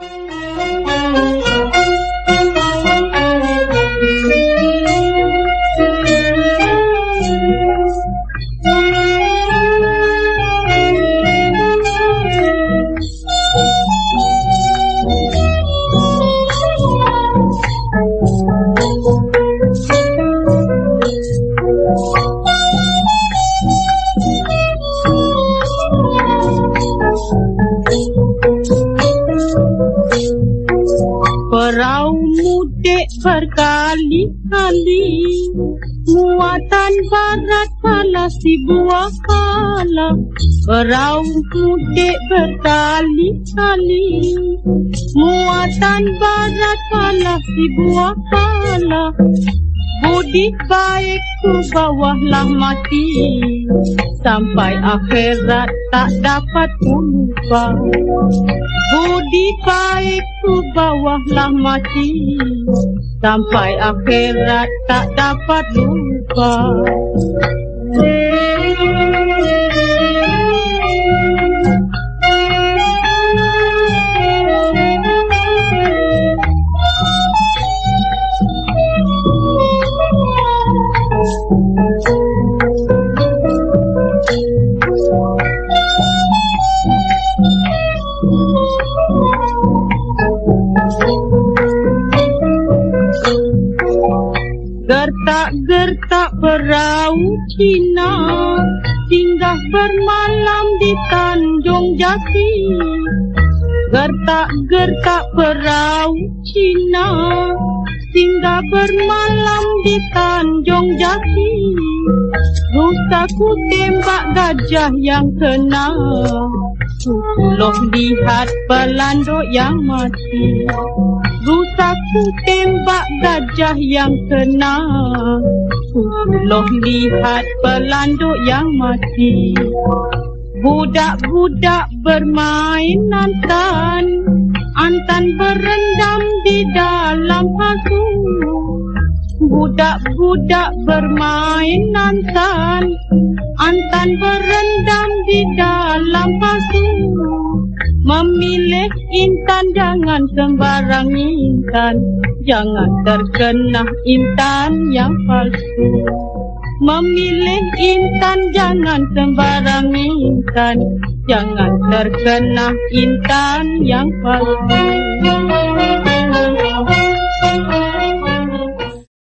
Música Perahu mudik berkali-kali Muatan barat si buah kala. Perahu mudik berkali-kali Muatan barat si buah kala Budi baikku bawahlah mati. Sampai akhirat tak dapat lupa. Budi baikku bawahlah mati. Sampai akhirat tak dapat lupa Gertak-gertak perahu Cina. Singgah bermalam di Tanjung Jati. Gertak-gertak perahu Cina. Singgah bermalam di Tanjung Jati. Rusaku tembak gajah yang kena Loh lihat pelanduk yang mati Tembak gajah yang kena Loh lihat pelanduk yang mati. Budak-budak bermain antan. Antan berendam di dalam pasu. Budak-budak bermain antan. Antan berendam di dalam pasu Memilih intan jangan sembarang intan. Jangan terkena intan yang palsu. Memilih intan jangan sembarang intan. Jangan terkena intan yang palsu